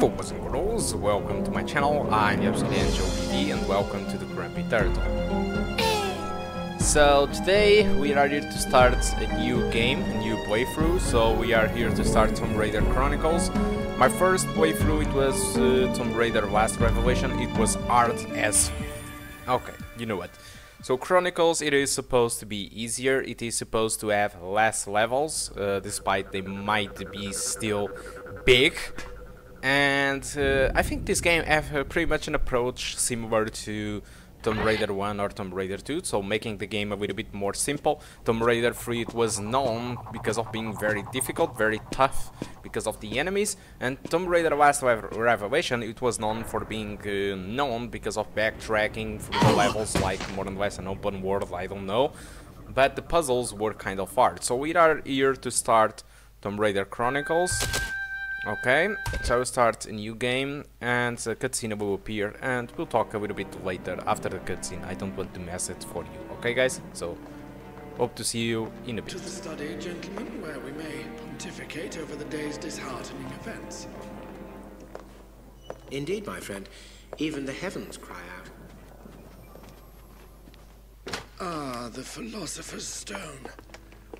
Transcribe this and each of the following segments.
Hello boys and girls, welcome to my channel, I'm Joe and welcome to the Grumpy Turtle. So today we are here to start a new game, a new playthrough, so we are here to start Tomb Raider Chronicles. My first playthrough it was uh, Tomb Raider Last Revelation, it was hard as... Okay, you know what. So Chronicles, it is supposed to be easier, it is supposed to have less levels, uh, despite they might be still big. And uh, I think this game have uh, pretty much an approach similar to Tomb Raider 1 or Tomb Raider 2, so making the game a little bit more simple. Tomb Raider 3 it was known because of being very difficult, very tough because of the enemies, and Tomb Raider Last Revelation it was known for being uh, known because of backtracking through the levels like more or less an open world, I don't know. But the puzzles were kind of hard, so we are here to start Tomb Raider Chronicles. Okay, so we'll start a new game and a cutscene will appear and we'll talk a little bit later after the cutscene. I don't want to mess it for you, okay guys? So, hope to see you in a bit. To the study, gentlemen, where we may pontificate over the day's disheartening events. Indeed, my friend. Even the heavens cry out. Ah, the Philosopher's Stone.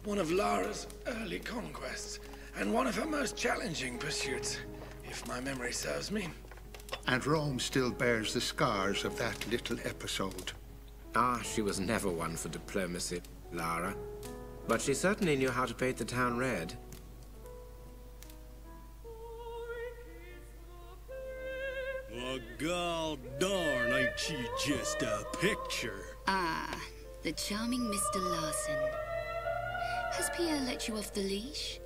One of Lara's early conquests and one of her most challenging pursuits, if my memory serves me. And Rome still bears the scars of that little episode. Ah, she was never one for diplomacy, Lara. But she certainly knew how to paint the town red. Well, god darn, ain't she just a picture? Ah, the charming Mr. Larson. Has Pierre let you off the leash?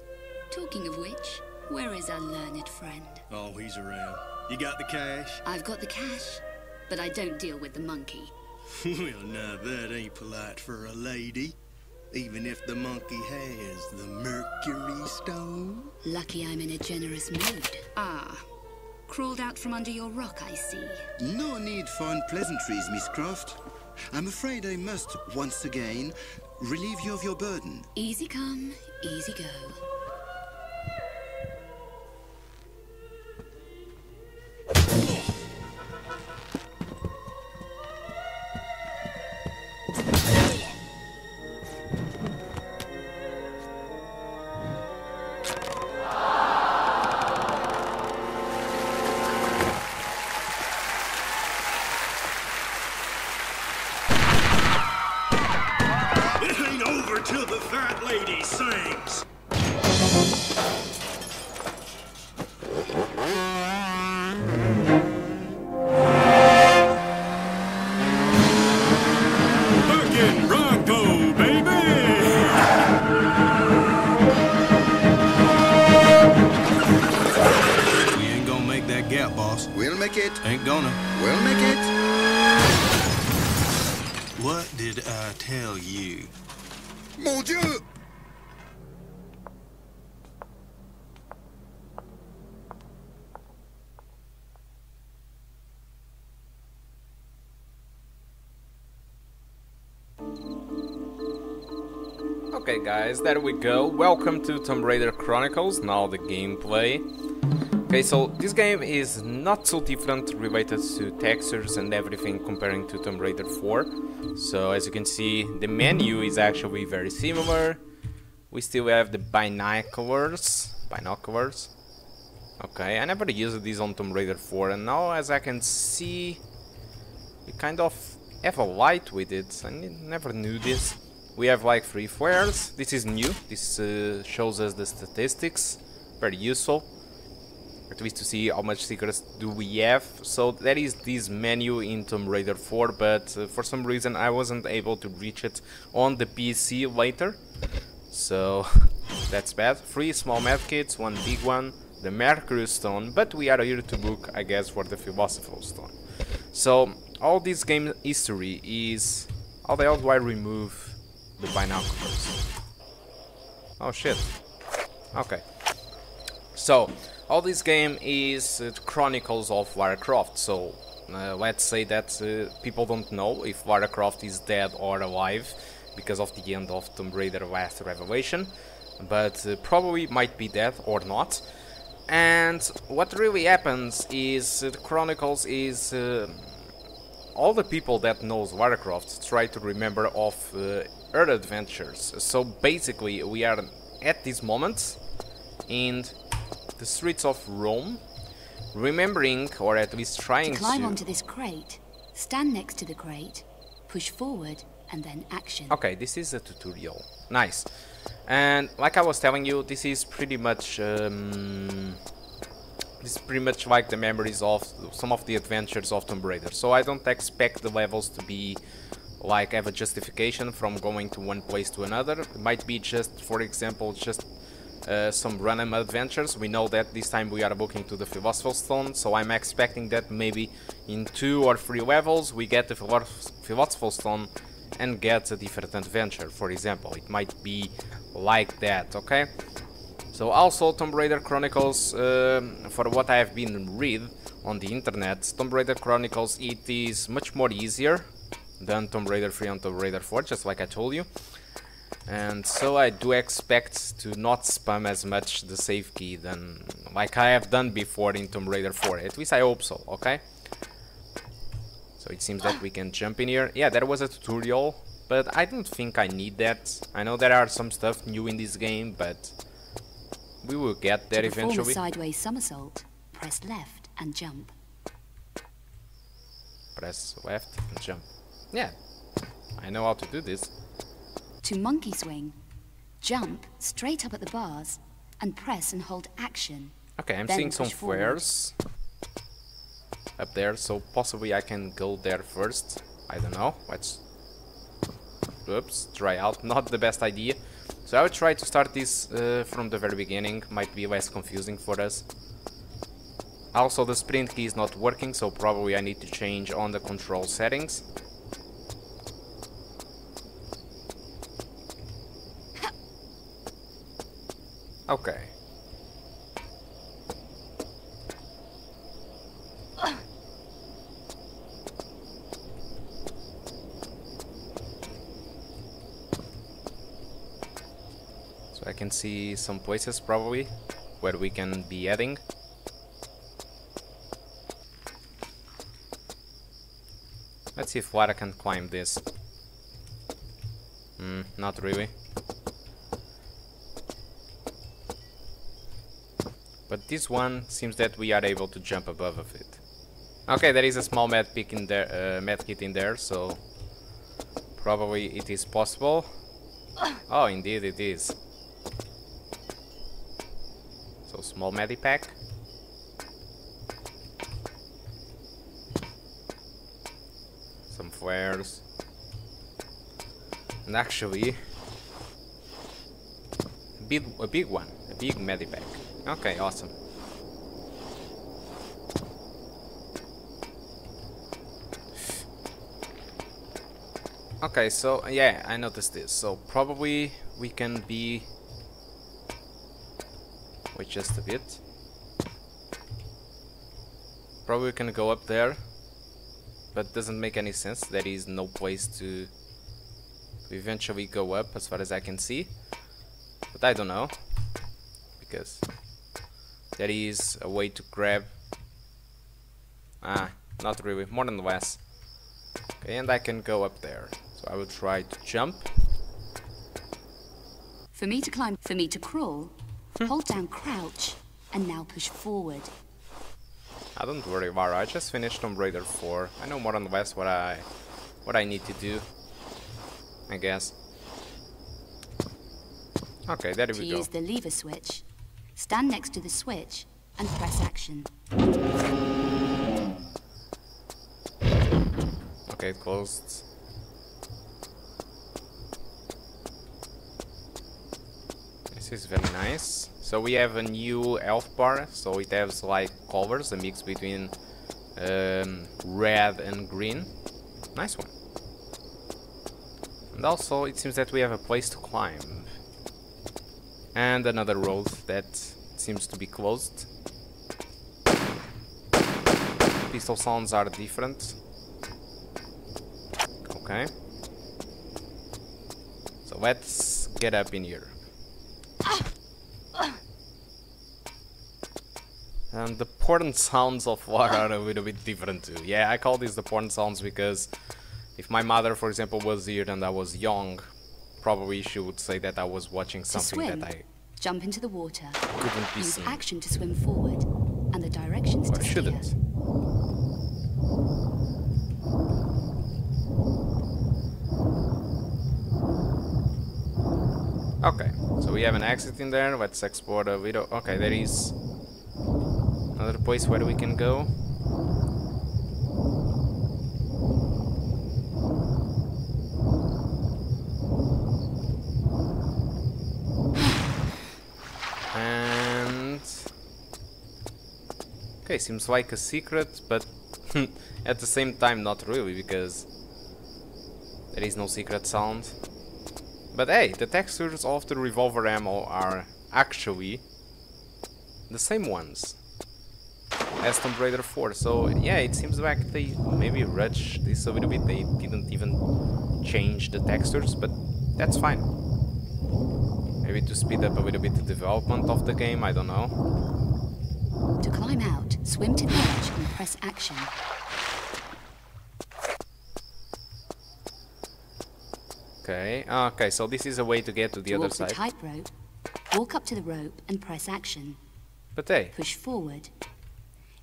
Talking of which, where is our learned friend? Oh, he's around. You got the cash? I've got the cash, but I don't deal with the monkey. well, now that ain't polite for a lady. Even if the monkey has the Mercury Stone. Lucky I'm in a generous mood. Ah, crawled out from under your rock, I see. No need for unpleasantries, Miss Croft. I'm afraid I must, once again, relieve you of your burden. Easy come, easy go. Thank you. Guys, there we go. Welcome to Tomb Raider Chronicles, now the gameplay. Okay, so this game is not so different related to textures and everything comparing to Tomb Raider 4. So as you can see, the menu is actually very similar. We still have the binoculars. Binoculars. Okay, I never used these on Tomb Raider 4 and now as I can see, we kind of have a light with it. I never knew this. We have like three flares. This is new. This uh, shows us the statistics. Very useful. At least to see how much secrets do we have. So that is this menu in Tomb Raider 4, but uh, for some reason I wasn't able to reach it on the PC later. So that's bad. Three small medkits, one big one, the Mercury Stone, but we are here to look, I guess, for the Philosopher's Stone. So all this game history is... How the hell do I remove the binoculars? Oh shit. Okay. So, all this game is uh, Chronicles of Lara Croft, so uh, let's say that uh, people don't know if Lara Croft is dead or alive because of the end of Tomb Raider Last Revelation, but uh, probably might be dead or not. And what really happens is uh, the Chronicles is uh, all the people that knows Lara Croft try to remember of her adventures. So basically, we are at this moment in the streets of Rome, remembering or at least trying To climb to. onto this crate, stand next to the crate, push forward, and then action. Okay, this is a tutorial. Nice. And like I was telling you, this is pretty much um, this is pretty much like the memories of some of the adventures of Tomb Raider. So I don't expect the levels to be like have a justification from going to one place to another. It might be just, for example, just uh, some random adventures. We know that this time we are booking to the Philosopher's Stone, so I'm expecting that maybe in two or three levels we get the Philosoph- Philosopher's Stone and get a different adventure, for example. It might be like that, okay? So also Tomb Raider Chronicles, um, for what I have been read on the internet, Tomb Raider Chronicles it is much more easier than Tomb Raider 3 and Tomb Raider 4, just like I told you. And so I do expect to not spam as much the save key than like I have done before in Tomb Raider 4. At least I hope so, okay? So it seems that we can jump in here. Yeah, there was a tutorial, but I don't think I need that. I know there are some stuff new in this game, but we will get there to perform a eventually. sideways somersault, press left and jump. Press left and jump. Yeah, I know how to do this. To monkey swing, jump straight up at the bars and press and hold action. Okay, I'm Then seeing some flares up there, so possibly I can go there first. I don't know. Let's. Oops, try out. Not the best idea. So I would try to start this uh, from the very beginning. Might be less confusing for us. Also, the sprint key is not working, so probably I need to change on the control settings. Okay. So I can see some places probably where we can be heading. Let's see if Lara can climb this. Hmm, not really. But this one seems that we are able to jump above of it. Okay, there is a small med pick in there, uh, med kit in there, so probably it is possible. Oh, indeed it is. So small medipack. Some flares. And actually, a big, a big one, a big medipack. Okay, awesome. Okay, so yeah, I noticed this. So probably we can be wait just a bit. Probably we can go up there, but doesn't make any sense. There is no place to to eventually go up, as far as I can see. But I don't know because there is a way to grab. Ah, not really, more than less. Okay, and I can go up there. So I will try to jump. For me to climb, for me to crawl, Hmm. hold down crouch and now push forward. I don't worry, Lara. I just finished Tomb Raider 4. I know more or less what I what I need to do. I guess. Okay, there To we go. use the lever switch, stand next to the switch and press action. Okay, it closed. This is very nice. So we have a new health bar, so it has like colors, a mix between um, red and green. Nice one. And also, it seems that we have a place to climb. And another road that seems to be closed. Pistol sounds are different. Okay. So let's get up in here. And the porn sounds of war are a little bit different too. Yeah, I call these the porn sounds because if my mother, for example, was here and I was young, probably she would say that I was watching something swim, that I jump into the water. couldn't be Use seen. action to swim forward, and the directions Or to steer. shouldn't. Okay, so we have an exit in there. Let's explore the video. Okay, there is another place where we can go. And okay, seems like a secret, but at the same time not really because there is no secret sound. But hey, the textures of the revolver ammo are actually the same ones as Tomb Raider 4. So yeah, it seems like they maybe rushed this a little bit. They didn't even change the textures, but that's fine. Maybe to speed up a little bit the development of the game, I don't know. To climb out, swim to the edge and press action. Okay, ah, okay, so this is a way to get to the other walk the side. tightrope, walk up to the rope and press action. But hey, Push forward.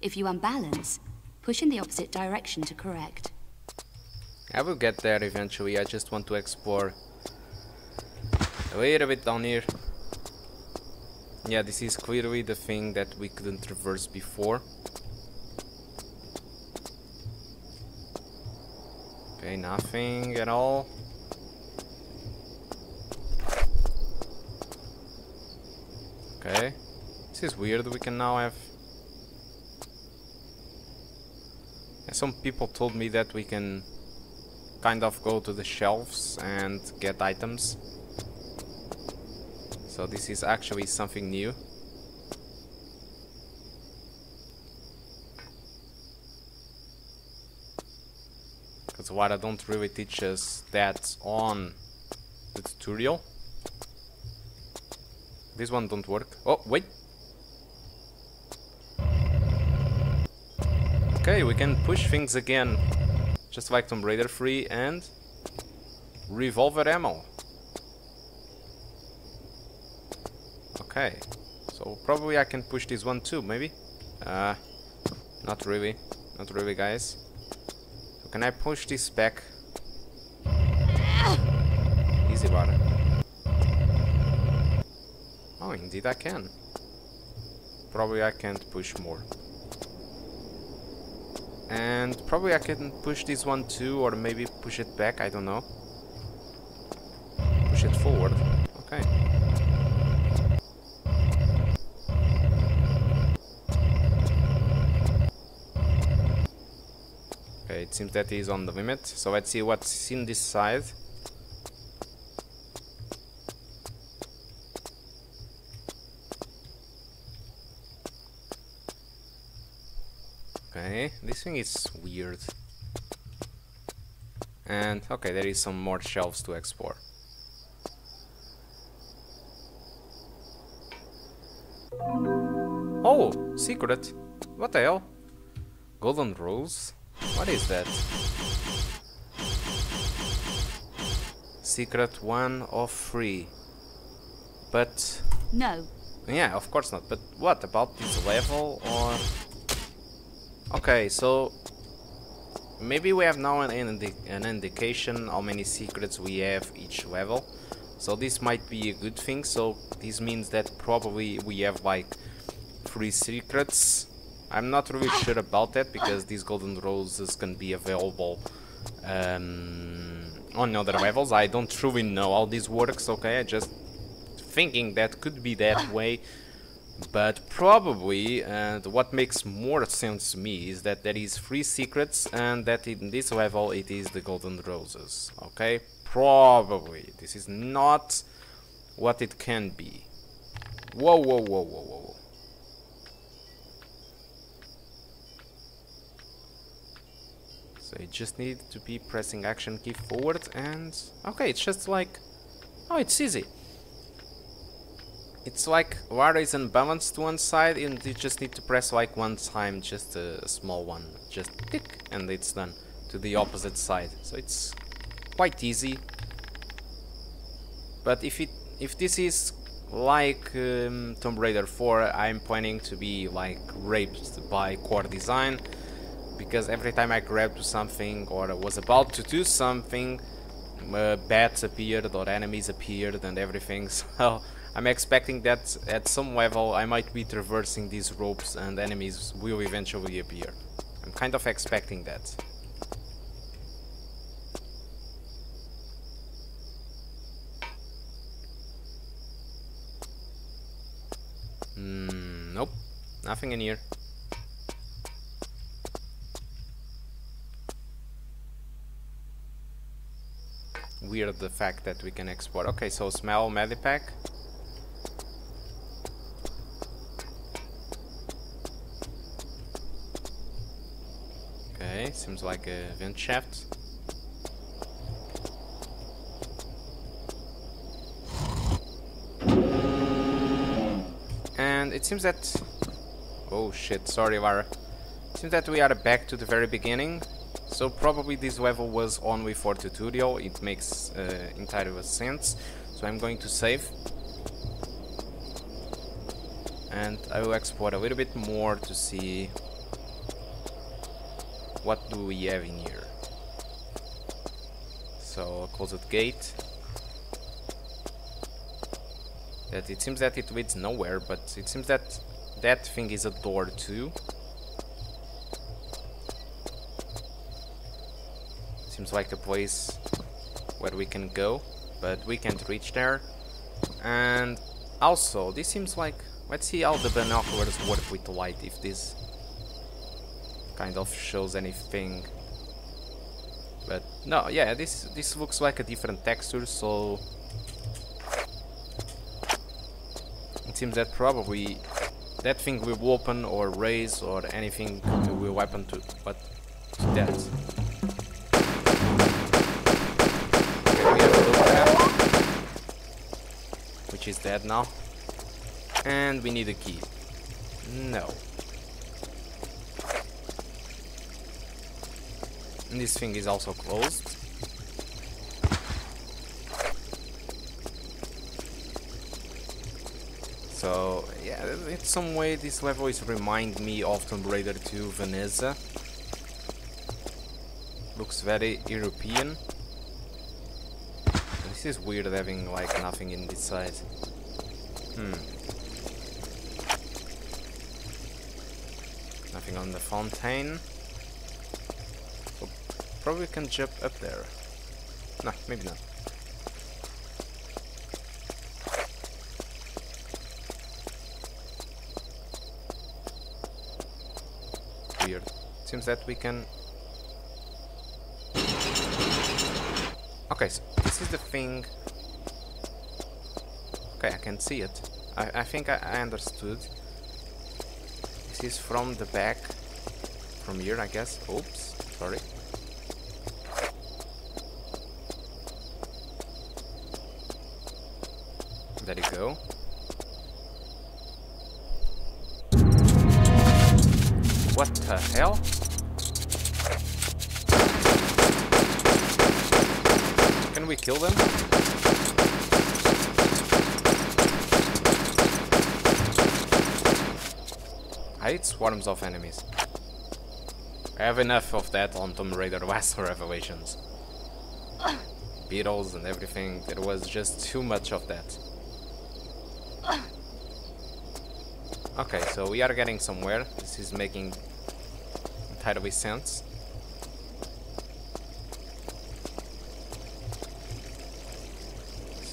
If you unbalance, push in the opposite direction to correct. I will get there eventually. I just want to explore a little bit down here. Yeah, this is clearly the thing that we couldn't traverse before. Okay, nothing at all. Okay, this is weird. We can now have. Yeah, Some people told me that we can kind of go to the shelves and get items. So this is actually something new. Because Wada don't really teach us that on the tutorial. This one don't work. Oh, wait. Okay, we can push things again. Just like Tomb Raider 3 and revolver ammo. Okay, so probably I can push this one too, maybe? Uh, not really, not really guys. So can I push this back? Easy water. Oh, indeed I can. Probably I can't push more. And probably I can push this one too, or maybe push it back, I don't know. Push it forward. Okay. Okay, it seems that is on the limit. So let's see what's in this side. Okay, this thing is weird. And okay, there is some more shelves to explore. Oh, secret. What the hell? Golden rose? What is that? Secret one of three. But No, yeah, of course not. But what about this level or? Okay, so maybe we have now an, indi an indication how many secrets we have each level. So this might be a good thing. So this means that probably we have like three secrets. I'm not really sure about that because these golden roses can be available um, on other levels. I don't truly know how this works. Okay, I just thinking that could be that way. But probably what makes more sense to me is that there is three secrets and that in this level it is the golden roses okay? Probably. This is not what it can be. Whoa whoa whoa whoa whoa so you just need to be pressing action key forward and okay it's just like oh it's easy it's like Lara is unbalanced to one side and you just need to press like one time, just a small one, just tick, and it's done to the opposite side. So it's quite easy. But if it if this is like um, Tomb Raider 4, I'm planning to be like raped by core design because every time I grabbed something or was about to do something, uh, bats appeared or enemies appeared and everything. So I'm expecting that at some level I might be traversing these ropes and enemies will eventually appear. I'm kind of expecting that. Mm, nope, nothing in here. Weird the fact that we can export. Okay, so smell medipack. Okay, seems like a vent shaft. And it seems that... Oh shit, sorry Lara. It seems that we are back to the very beginning. So probably this level was only for tutorial, it makes uh, entire sense. So I'm going to save. And I will explore a little bit more to see what do we have in here. So closed gate. That it seems that it leads nowhere, but it seems that that thing is a door too. Seems like a place where we can go, but we can't reach there. And also, this seems like... Let's see how the binoculars work with light, if this kind of shows anything. But no, yeah, this this looks like a different texture, so it seems that probably that thing will open or raise or anything will happen to but to that. Okay, we have a look at which is dead now. And we need a key. No. And this thing is also closed. So, yeah, in some way this level is remind me of Tomb Raider 2 Veneza. Looks very European. This is weird having like nothing in this side. Hmm. Nothing on the fountain. Probably can jump up there. No, maybe not. Weird. Seems that we can... Okay, so this is the thing... Okay, I can see it. I, I think I, I understood. This is from the back. From here, I guess. Oops, sorry. There you go. Kill them? I hate swarms of enemies. I have enough of that on Tomb Raider Last Revelations. Beetles and everything, there was just too much of that. Okay, so we are getting somewhere. This is making entirely sense.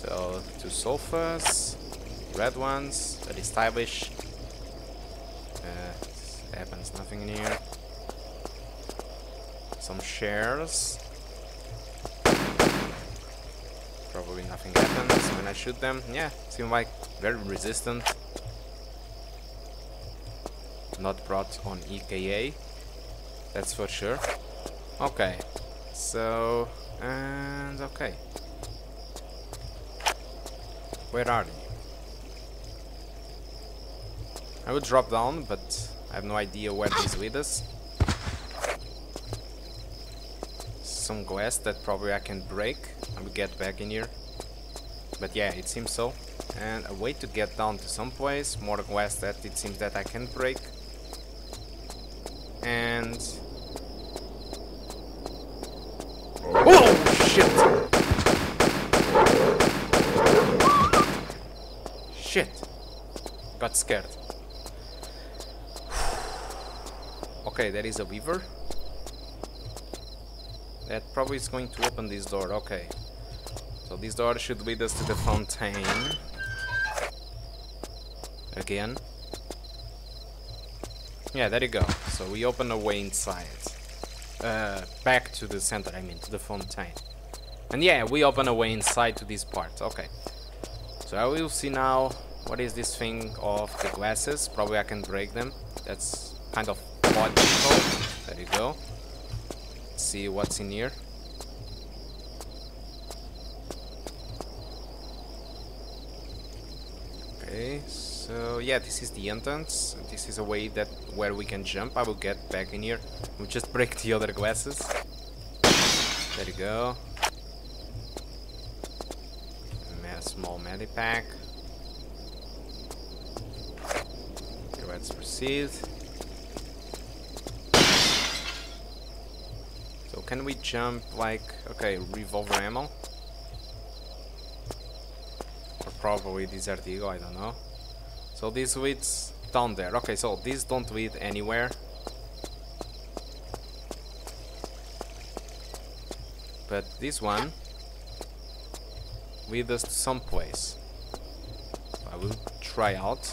So, two sofas, red ones, very stylish. Uh, happens nothing in here. Some chairs. Probably nothing happens when I shoot them. Yeah, seem like very resistant. Not brought on IKEA. That's for sure. Okay. So, and okay. Where are you? I will drop down, but I have no idea where this leads us. Some glass that probably I can break. I will get back in here. But yeah, it seems so. And a way to get down to some place. More glass that it seems that I can break. And... Oh! Shit! Got scared. Okay, there is a lever. That probably is going to open this door, okay. So this door should lead us to the fountain. Again. Yeah, there you go. So we open a way inside. Uh, back to the center, I mean, to the fountain. And yeah, we open a way inside to this part, okay. So I will see now what is this thing of the glasses. Probably I can break them. That's kind of logical. There you go. Let's see what's in here. Okay, so yeah, this is the entrance. This is a way that where we can jump. I will get back in here. We'll just break the other glasses. There you go. Small medipack. Okay, So can we jump like okay revolver ammo? Or probably desert eagle, I don't know. So this leads down there. Okay, so these don't lead anywhere. But this one leads us to some place. I will try out.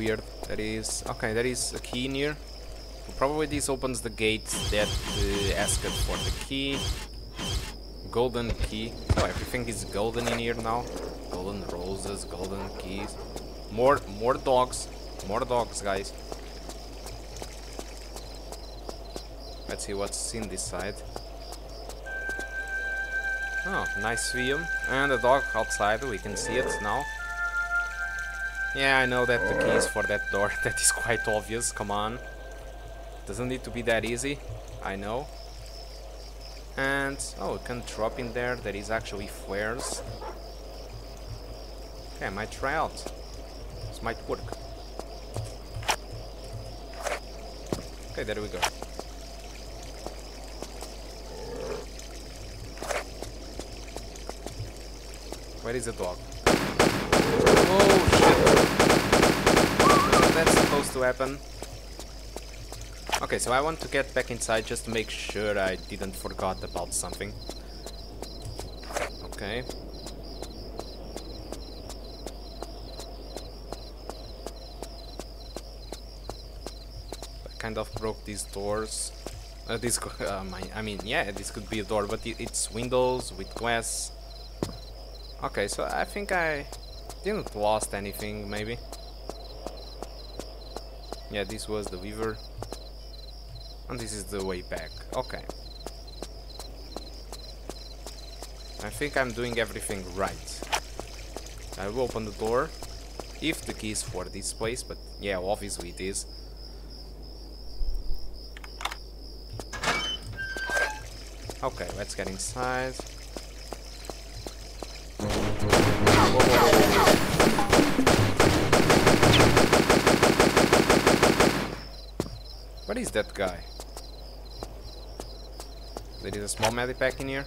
Weird. There is okay. There is a key in here. So probably this opens the gate that uh, asked for the key. Golden key. Oh, everything is golden in here now. Golden roses, golden keys. More, more dogs. More dogs, guys. Let's see what's in this side. Oh, nice view. And a dog outside, we can see it now. Yeah, I know that the key is for that door. that is quite obvious, come on. Doesn't need to be that easy. I know. And, oh, it can drop in there. There is actually flares. Okay, I might try out. This might work. Okay, there we go. Where is the dog? Oh shit! That's supposed to happen. Okay, so I want to get back inside just to make sure I didn't forgot about something. Okay. I kind of broke these doors. Uh, this, um, I, I mean, yeah, this could be a door, but it, it's windows with glass. Okay, so I think I didn't lost anything, maybe. Yeah, this was the lever. And this is the way back. Okay. I think I'm doing everything right. I will open the door. If the key is for this place, but yeah, obviously it is. Okay, let's get inside. Is that guy? There is a small medipack in here.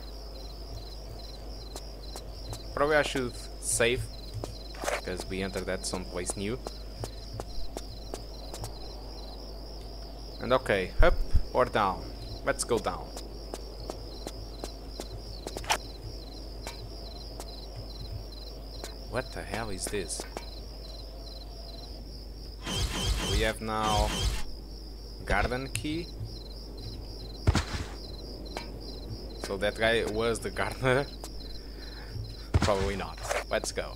Probably I should save because we entered that someplace new. And okay, up or down? Let's go down. What the hell is this? We have now garden key. So that guy was the gardener? Probably not. Let's go.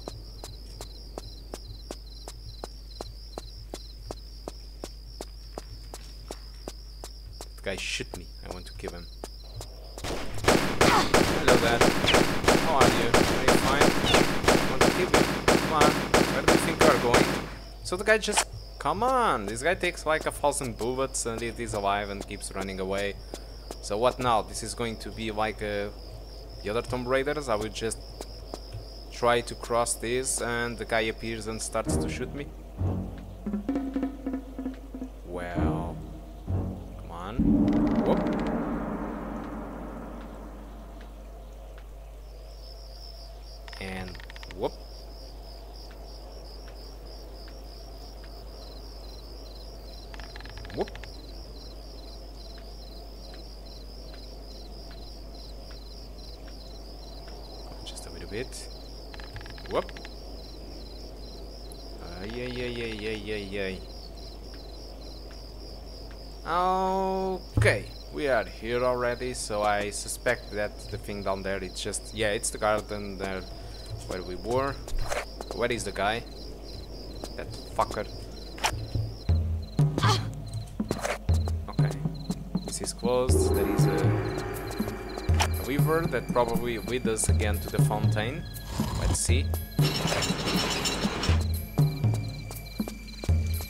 guy shoot me. I want to kill him. Hello there. How are you? Are you fine? I want to kill you. Come on. Where do you think you are going? So the guy just... Come on! This guy takes like a thousand bullets and it is alive and keeps running away. So what now? This is going to be like uh, the other Tomb Raiders? I will just try to cross this and the guy appears and starts to shoot me? Well... Come on. Whoop. And whoop. Whoop. Just a little bit. Whoop. Ay, ay, ay, ay, ay, ay, ay. Okay, we are here already, so I suspect that the thing down there, it's just... Yeah, it's the garden there where we were. Where is the guy? That fucker. Okay. This is closed. There is a, a lever that probably lead us again to the fountain. Let's see.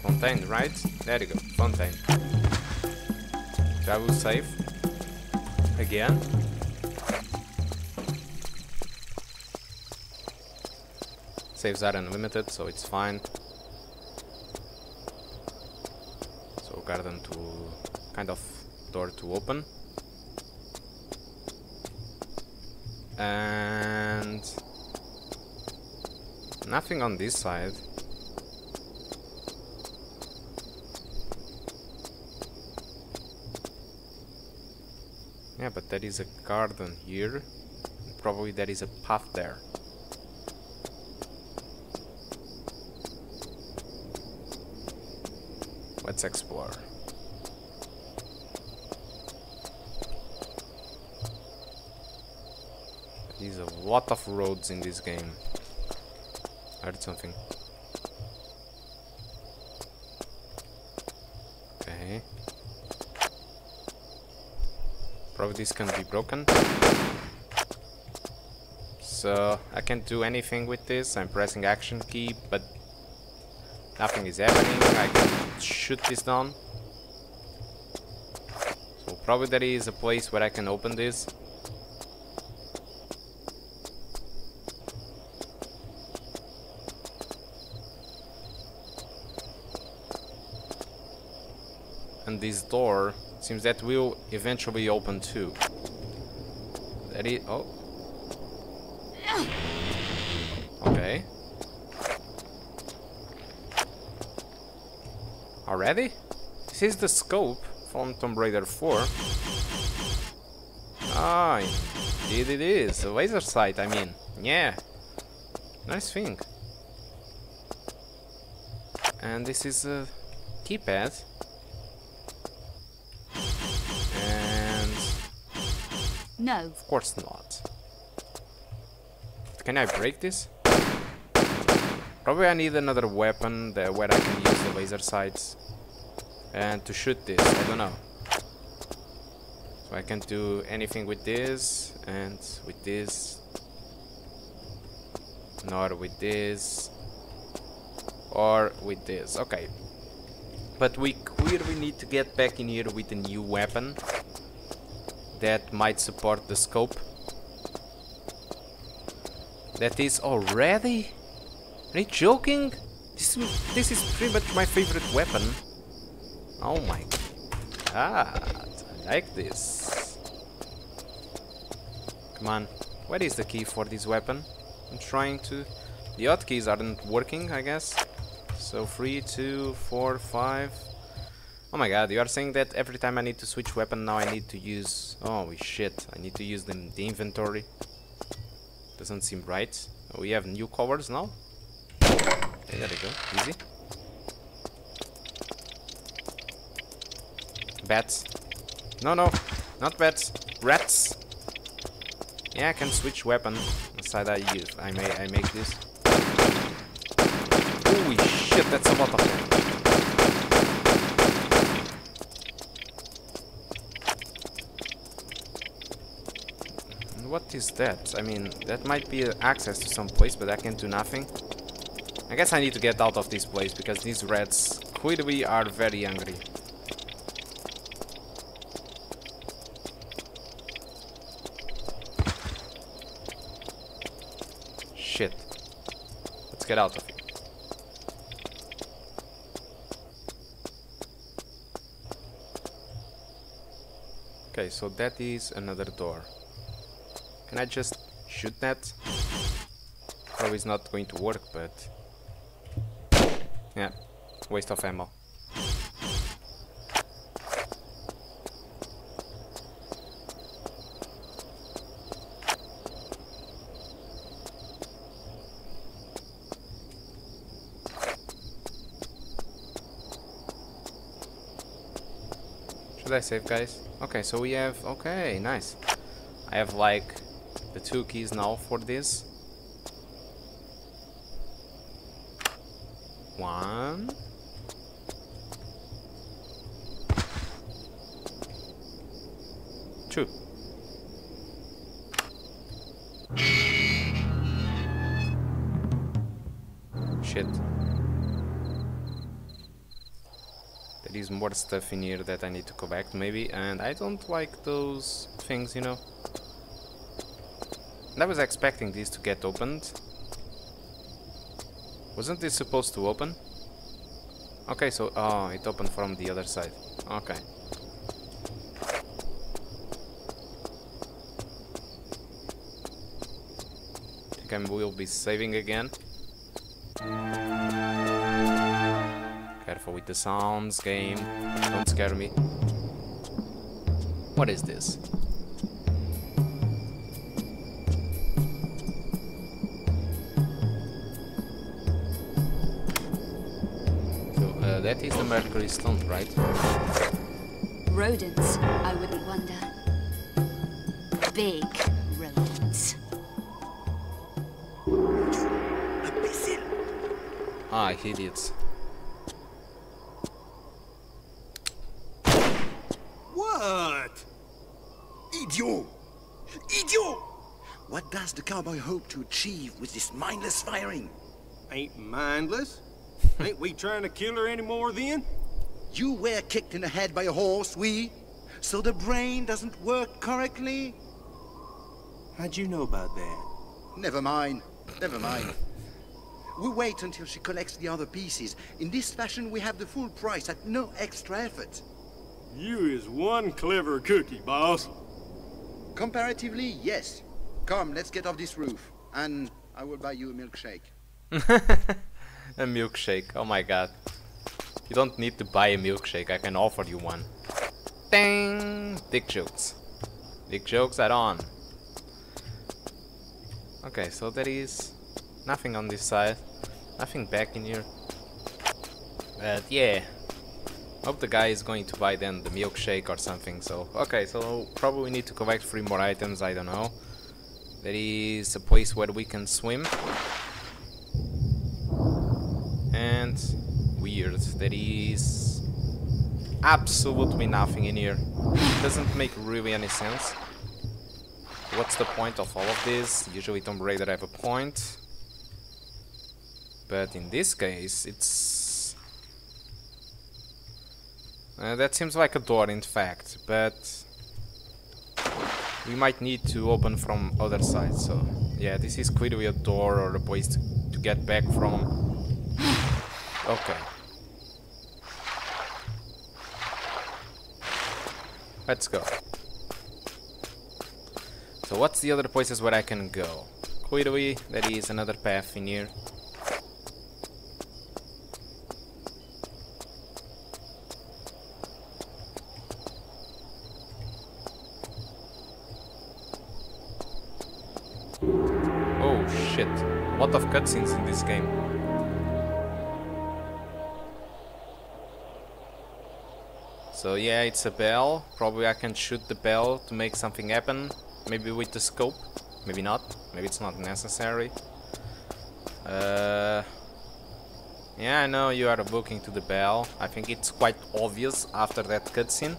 Fountain, right? There you go, Fontaine. Travel safe. Again. Saves are unlimited, so it's fine. So garden to kind of door to open. And nothing on this side. Yeah, but there is a garden here. Probably there is a path there. Let's explore. There's a lot of roads in this game. I heard something. Okay. Probably this can be broken. So I can't do anything with this. I'm pressing action key, but nothing is happening. I can shoot this down. So probably there is a place where I can open this. And this door seems that will eventually open too. That is oh. Okay. Already? This is the scope from Tomb Raider 4. Ah, indeed it is. A laser sight, I mean. Yeah. Nice thing. And this is a keypad. No. of course not. Can I break this? Probably I need another weapon that where I can use the laser sights and to shoot this. I don't know. So I can't do anything with this and with this, nor with this, or with this. Okay. But we clearly need to get back in here with a new weapon that might support the scope. That is already? Are you joking? This, this is pretty much my favorite weapon. Oh my god, I like this. Come on, where is the key for this weapon? I'm trying to... The hotkeys aren't working, I guess. So three, two, four, five. Oh my god, you are saying that every time I need to switch weapon now I need to use... Oh shit, I need to use them the inventory. Doesn't seem right. Oh, we have new covers now. Okay, there we go, easy. Bats. No, no, not bats. Rats. Yeah, I can switch weapon inside I use. I may I make this. Holy shit, that's a lot of them. Is that? I mean, that might be access to some place, but I can do nothing. I guess I need to get out of this place because these rats clearly are very angry. Shit. Let's get out of here. Okay, so that is another door. Can I just shoot that? Probably it's not going to work, but... Yeah, waste of ammo. Should I save, guys? Okay, so we have... Okay, nice. I have, like, the two keys now for this. One. Two. Shit. There is more stuff in here that I need to collect maybe and I don't like those things, you know. I was expecting these to get opened. Wasn't this supposed to open? Okay, so... Oh, it opened from the other side. Okay. I will be saving again. Careful with the sounds, game. Don't scare me. What is this? That is the Mercury Stone, right? Rodents, I wouldn't wonder. Big rodents. Ah, idiots. What? Idiot! Idiot! What does the cowboy hope to achieve with this mindless firing? Ain't mindless. Ain't we trying to kill her anymore then? You were kicked in the head by a horse, we? So the brain doesn't work correctly? How'd you know about that? Never mind. Never mind. We wait until she collects the other pieces. In this fashion, we have the full price at no extra effort. You is one clever cookie, boss. Comparatively, yes. Come, let's get off this roof. And I will buy you a milkshake. a milkshake, oh my god. You don't need to buy a milkshake, I can offer you one. Ding! Dick jokes. Dick jokes are on. Okay, so there is nothing on this side. Nothing back in here. But yeah. Hope the guy is going to buy then the milkshake or something, so... Okay, so probably need to collect three more items, I don't know. There is a place where we can swim. And... Weird, there is... Absolutely nothing in here. It Doesn't make really any sense. What's the point of all of this? Usually Tomb Raider have a point. But in this case, it's... Uh, that seems like a door, in fact, but... We might need to open from other side, so... Yeah, this is clearly a door or a place to, to get back from. Okay. Let's go. So what's the other places where I can go? Clearly, there is another path in here. Oh shit, a lot of cutscenes in this game. So yeah, it's a bell. Probably I can shoot the bell to make something happen. Maybe with the scope. Maybe not. Maybe it's not necessary. Uh, yeah, I know you are looking to the bell. I think it's quite obvious after that cutscene.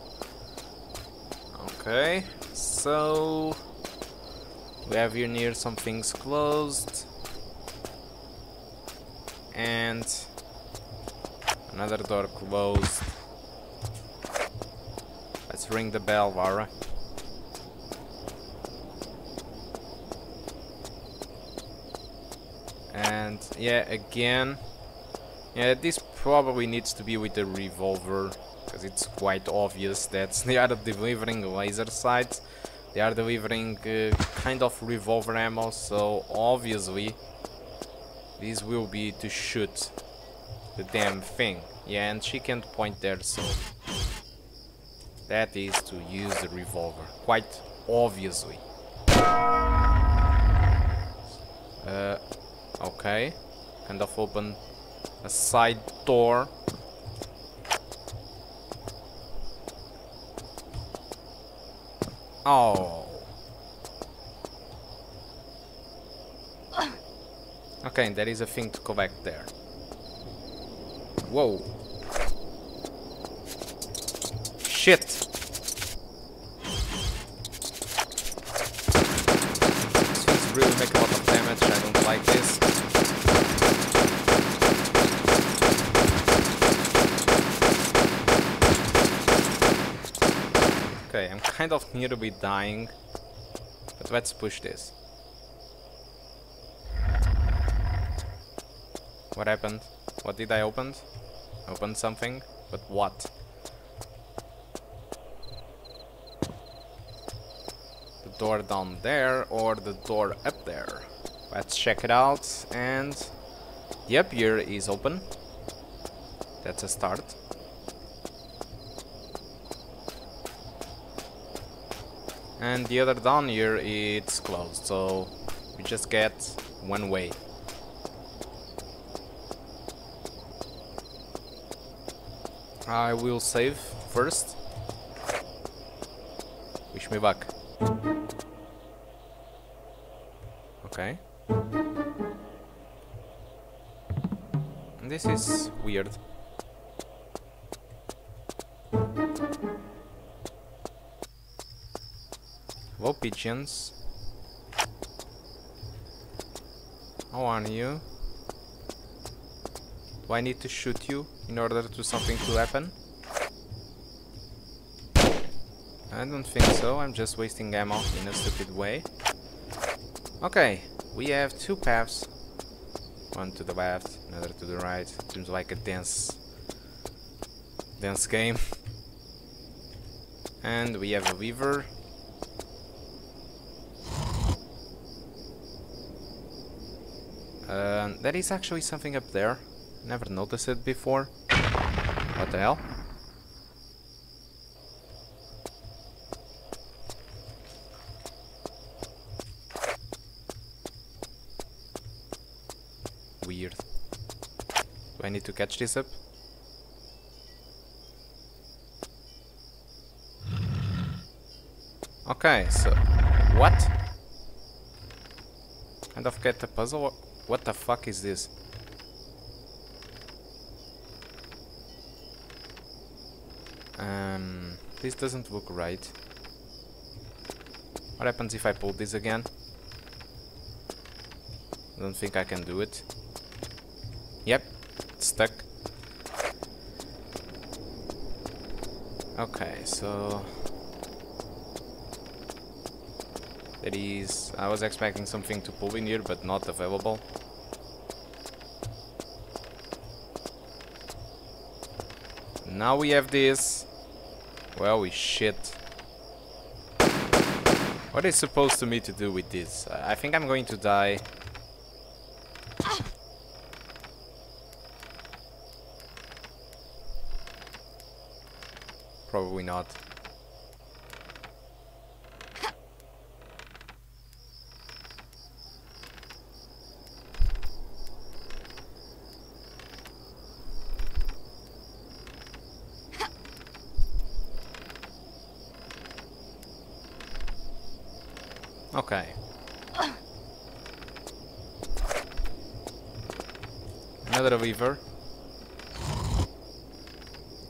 Okay, so... We have here near some things closed. And another door closed. Ring the bell, Lara. And yeah, again, yeah, this probably needs to be with the revolver because it's quite obvious that they are delivering laser sights. They are delivering uh, kind of revolver ammo, so obviously this will be to shoot the damn thing. Yeah, and she can't point there, so that is to use the revolver, quite obviously. Uh, okay, kind of open a side door. Oh. Okay, there is a thing to go back there. Whoa. Shit. These really make a lot of damage. I don't like this. Okay, I'm kind of near to be dying. But let's push this. What happened? What did I open? Opened something? But what? Door down there or the door up there? Let's check it out and... Yep, here is open. That's a start. And the other down here, it's closed, so we just get one way. I will save first. Wish me back. Okay. This is weird. Hello, pigeons. How are you? Do I need to shoot you in order to something to happen? I don't think so, I'm just wasting ammo in a stupid way. Okay, we have two paths. One to the left, another to the right. Seems like a dense, dense game. And we have a lever. Uh, there is actually something up there. Never noticed it before. What the hell? Weird. Do I need to catch this up? Okay, so... What? Kind of get the puzzle? What the fuck is this? Um, this doesn't look right. What happens if I pull this again? I don't think I can do it. Stuck. Okay, so... That is... I was expecting something to pull in here, but not available. Now we have this. Well, we shit. What is supposed to me to do with this? I think I'm going to die. Probably not. Okay. Another lever.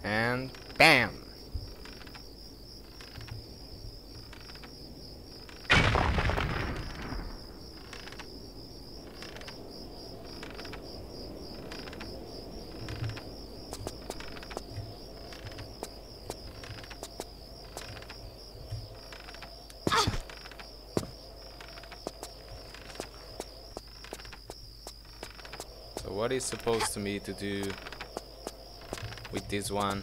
And bam! What is supposed to me to do with this one?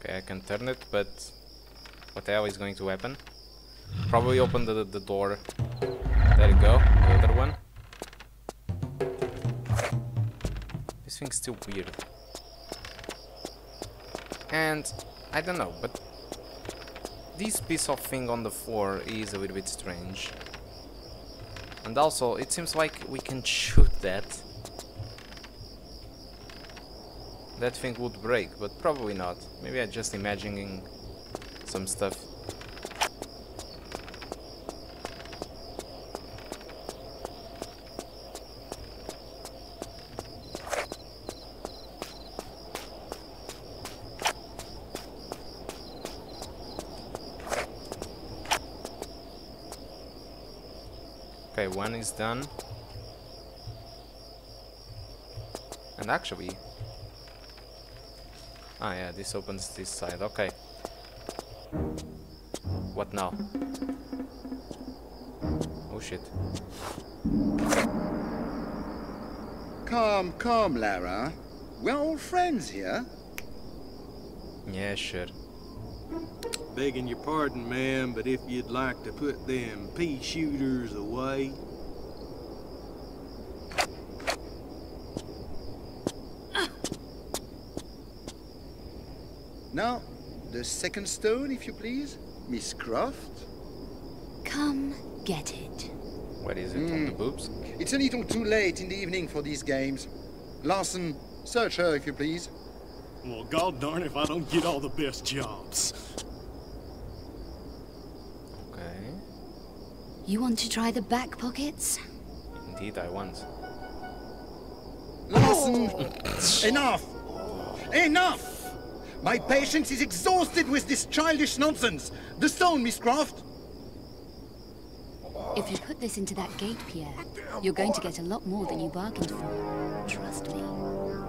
Okay, I can turn it, but what the hell is going to happen? Probably open the, the door. There you go, the other one. This thing's still weird. And I don't know, but this piece of thing on the floor is a little bit strange. And also, it seems like we can shoot that. That thing would break, but probably not. Maybe I'm just imagining some stuff. Okay, one is done. And actually... Ah yeah, this opens this side, okay. What now? Oh shit. Calm, calm, Lara. We're all friends here. Yeah, sure. Begging your pardon, ma'am, but if you'd like to put them pea shooters away. Now, the second stone, if you please. Miss Croft. Come get it. What is it on the hmm. boobs? It's a little too late in the evening for these games. Larson, search her, if you please. Well, god darn if I don't get all the best jobs. Okay. You want to try the back pockets? Indeed, I want. Larson! Enough! Enough! My patience is exhausted with this childish nonsense. The stone, Miss Croft. If you put this into that gate, Pierre, you're going to get a lot more than you bargained for. Trust me.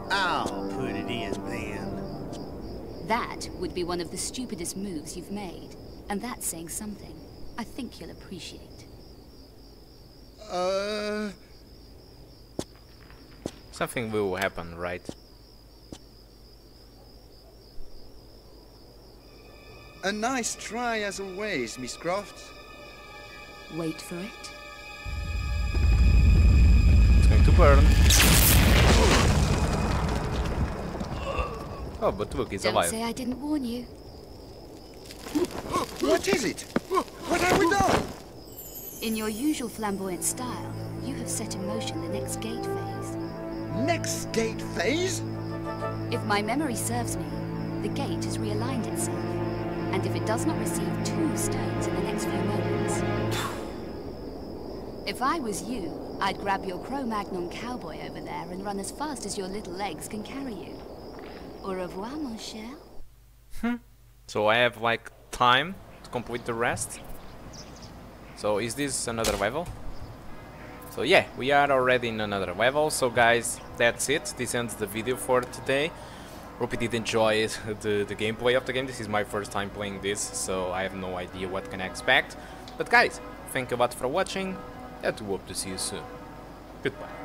I'll put it in then. That would be one of the stupidest moves you've made. And that's saying something. I think you'll appreciate. Uh, Something will happen, right? A nice try as always, Miss Croft. Wait for it. It's going to burn. Oh, but look, he's Don't alive. say I didn't warn you. What is it? What have we done? In your usual flamboyant style, you have set in motion the next gate phase. Next gate phase? If my memory serves me, the gate has realigned itself. And if it does not receive two stones in the next few moments... If I was you, I'd grab your Cro-Magnon cowboy over there and run as fast as your little legs can carry you. Au revoir, mon cher. Hmm. So I have like time to complete the rest. So is this another level? So yeah, we are already in another level. So guys, that's it. This ends the video for today. Hope you did enjoy the, the gameplay of the game. This is my first time playing this, so I have no idea what can I expect. But guys, thank you a lot for watching, and hope to see you soon. Goodbye.